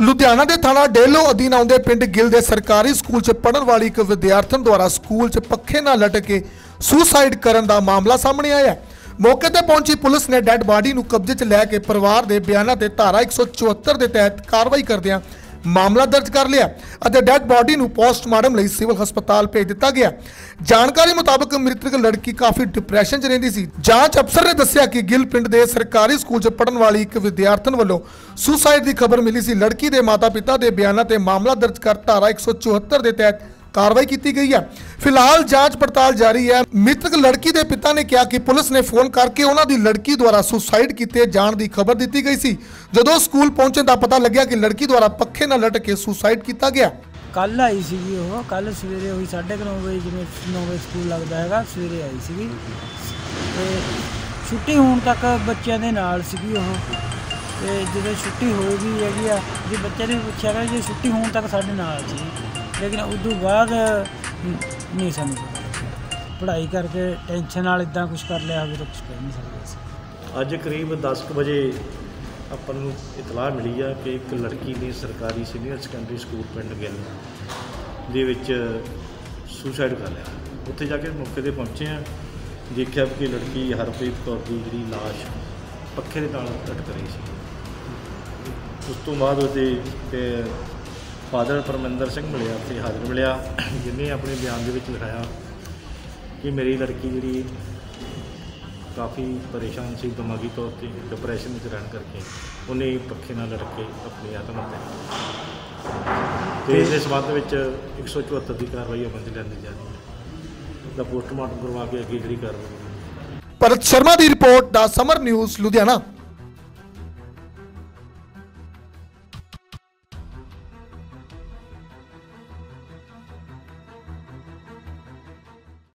ਲੁਧਿਆਣਾ ਦੇ ਥਾਣਾ ਡੇਲੋ ਅਧੀਨ ਆਉਂਦੇ ਪਿੰਡ ਗਿੱਲ ਦੇ ਸਰਕਾਰੀ ਸਕੂਲ 'ਚ ਪੜਨ ਵਾਲੀ ਇੱਕ ਵਿਦਿਆਰਥਣ ਦੁਆਰਾ ਸਕੂਲ 'ਚ ਪੱਖੇ ਨਾਲ ਲਟਕ ਕੇ ਸੁਸਾਈਡ ਕਰਨ ਦਾ ਮਾਮਲਾ ਸਾਹਮਣੇ ਆਇਆ ਮੌਕੇ ਤੇ ਪਹੁੰਚੀ ਪੁਲਿਸ ਨੇ ਡੈੱਡ ਬਾਡੀ ਨੂੰ ਕਬਜ਼ੇ 'ਚ ਲੈ ਕੇ ਪਰਿਵਾਰ ਦੇ ਬਿਆਨਾਂ ਤੇ ਧਾਰਾ 174 ਦੇ ਤਹਿਤ ਕਾਰਵਾਈ ਕਰਦਿਆਂ ਮਾਮਲਾ ਦਰਜ ਕਰ ਲਿਆ ਅਤੇ ਡੈੱਡ ਬਾਡੀ ਨੂੰ ਪੋਸਟਮਾਰਟਮ ਲਈ ਸਿਵਲ ਹਸਪਤਾਲ ਭੇਜ ਦਿੱਤਾ ਗਿਆ। ਜਾਣਕਾਰੀ ਮੁਤਾਬਕ ਮ੍ਰਿਤਕ ਲੜਕੀ ਕਾਫੀ ਡਿਪਰੈਸ਼ਨ 'ਚ ਰਹਿੰਦੀ ਸੀ। ਜਾਂਚ ਅਫਸਰ ਨੇ ਦੱਸਿਆ ਕਿ ਗਿੱਲ ਪਿੰਡ ਦੇ ਸਰਕਾਰੀ ਸਕੂਲ 'ਚ ਪੜਨ ਵਾਲੀ ਇੱਕ ਵਿਦਿਆਰਥਣ ਵੱਲੋਂ ਸੁਸਾਇਡ ਦੀ ਖਬਰ ਮਿਲੀ ਸੀ। ਲੜਕੀ ਦੇ ਮਾਤਾ-ਪਿਤਾ ਦੇ ਬਿਆਨਾਂ ਤੇ ਮਾਮਲਾ ਦਰਜ ਕਰ ਧਾਰਾ 174 ਦੇ ਤਹਿਤ ਕਾਰਵਾਈ ਕੀਤੀ ਗਈ ਹੈ। ਫਿਲਹਾਲ ਜਾਂਚ ਪੜਤਾਲ ਜਾਰੀ ਹੈ। ਮ੍ਰਿਤਕ ਲੜਕੀ ਦੇ ਪਿਤਾ ਨੇ ਕਿਹਾ ਕਿ ਪੁਲਿਸ ਨੇ ਫੋਨ ਕਰਕੇ ਉਹਨਾਂ ਦੀ ਲੜਕੀ ਦੁਆਰਾ ਸੁਸਾਈਡ ਕੀਤੇ ਜਾਣ ਦੀ ਖਬਰ ਦਿੱਤੀ ਗਈ ਸੀ। ਜਦੋਂ ਸਕੂਲ ਪਹੁੰਚਣ ਦਾ ਪਤਾ ਲੱਗਿਆ ਕਿ ਲੜਕੀ ਦੁਆਰਾ ਪੱਖੇ ਨਾਲ ਲਟਕ ਕੇ ਸੁਸਾਈਡ ਕੀਤਾ ਗਿਆ। ਕੱਲ ਆਈ ਸੀਗੀ ਉਹ। ਕੱਲ ਸਵੇਰੇ ਹੋਈ 9:30 ਵਜੇ ਜਿਵੇਂ 9 ਵਜੇ ਸਕੂਲ ਲੱਗਦਾ ਹੈਗਾ, ਸਵੇਰੇ ਆਈ ਸੀਗੀ। ਤੇ ਛੁੱਟੀ ਹੋਣ ਤੱਕ ਬੱਚਿਆਂ ਦੇ ਨਾਲ ਸੀਗੀ ਉਹ। ਤੇ ਜਦੋਂ ਛੁੱਟੀ ਹੋ ਗਈ ਹੈਗੀ ਆ, ਜੇ ਬੱਚੇ ਨੇ ਪੁੱਛਿਆ ਕਿ ਜੇ ਛੁੱਟੀ ਹੋਣ ਤੱਕ ਸਾਡੇ ਨਾਲ ਸੀ। ਲੇਕਿਨ ਉਸ ਤੋਂ ਬਾਅਦ ਨਹੀਂ ਸਾਨੂੰ ਪੜ੍ਹਾਈ ਕਰਕੇ ਟੈਨਸ਼ਨ ਨਾਲ ਇਦਾਂ ਕੁਝ ਕਰ ਲਿਆ ਹੋਵੇ ਤਾਂ ਕੁਝ ਕਰ ਨਹੀਂ ਸਕਦੇ ਸੀ ਅੱਜ ਕਰੀਬ 10 ਕੁ ਵਜੇ ਆਪਾਂ ਨੂੰ ਇਤਲਾਹ ਮਿਲੀ ਆ ਕਿ ਇੱਕ ਲੜਕੀ ਨੇ ਸਰਕਾਰੀ ਸੀਨੀਅਰ ਸੈਕੰਡਰੀ ਸਕੂਲ ਪਿੰਡ ਗਿੱਲ ਦੇ ਵਿੱਚ ਸੁਸਾਈਡ ਕਰ ਲਿਆ। ਉੱਥੇ ਜਾ ਕੇ ਮੌਕੇ ਤੇ ਪਹੁੰਚੇ ਆ। ਦੇਖਿਆ ਕਿ ਲੜਕੀ ਹਰਪ੍ਰੀਤ ਕੌਰ ਦੀ ਜਿਹੜੀ ਲਾਸ਼ ਪੱਖੇ ਦੇ ਨਾਲ ਲਟਕ ਰਹੀ ਸੀ। ਉਸ ਤੋਂ ਬਾਅਦ ਉਹਦੇ ਫਾਦਰ ਪਰਮਿੰਦਰ ਸਿੰਘ ਮਿਲਿਆ ਤੇ ਹਾਜ਼ਰ ਮਿਲਿਆ ਜਿਹਨੇ ਆਪਣੇ ਬਿਆਨ ਦੇ ਵਿੱਚ ਲਿਖਾਇਆ ਕਿ ਮੇਰੀ ਲੜਕੀ ਜਿਹੜੀ ਕਾਫੀ ਪਰੇਸ਼ਾਨ ਸੀ ਦਿਮਾਗੀ ਤੌਰ ਤੇ ਡਿਪਰੈਸ਼ਨ ਵਿੱਚ ਰਹਿਣ ਕਰਕੇ ਉਹਨੇ ਪੱਖੇ ਨਾਲ ਲੜ ਕੇ ਆਪਣੀ ਆਤਮ ਹੱਤਿਆ ਤੇ ਇਸ ਦੇ ਸੰਬੰਧ ਵਿੱਚ 174 ਦੀ ਕਾਰਵਾਈ ਅਮਲ 'ਚ ਲਿਆਂਦੀ ਜਾ ਰਹੀ ਹੈ। ਦਾ ਪੋਸਟਮਾਰਟਮ ਕਰਵਾ ਕੇ ਅੱਗੇ ਜਿਹੜੀ ਕਾਰਵਾਈ ਭਰਤ ਸ਼ਰਮਾ ਦੀ ਰਿਪੋਰਟ ਦਾ ਸਮਰ ਨਿਊਜ਼ ਲੁਧਿਆਣਾ।